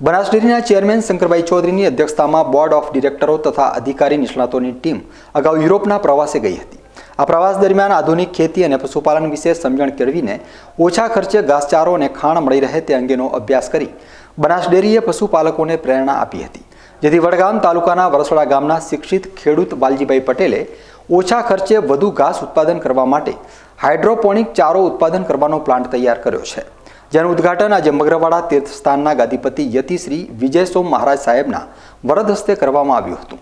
બનાસ ડેરીના ચેરમેન શંકરભાઈ ચૌધરીની અધ્યક્ષતામાં board of ડિરેક્ટરો તથા અધિકારી નિષ્ણાતોની ટીમ અગાઉ યુરોપના પ્રવાસે ગઈ હતી. આ પ્રવાસ દરમિયાન આધુનિક ખેતી અને પશુપાલન વિશે સમજણ કેળવીને ઓછા ખર્ચે ઘાસચારો અને ખાણ મળી રહે તે અંગેનો અભ્યાસ કરી બનાસ ડેરીએ પશુપાલકોને પ્રેરણા આપી હતી. જેથી વડગામ તાલુકાના વરસોડા ગામના શિક્ષિત ખેડૂત બાલજીભાઈ પટેલે ઓછા ખર્ચે વધુ ઘાસ ઉત્પાદન કરવા માટે હાઇડ્રોપોનિક ચારો ઉત્પાદન કરવાનો પ્લાન્ટ તૈયાર કર્યો છે. જેનું ઉદ્ઘાટન આજે મગરવાડા તીર્થસ્થાનના ગાદીપતિ યતિશ્રી વિજય સોમ મહારાજ સાહેબના વરદ હસ્તે કરવામાં આવ્યું હતું.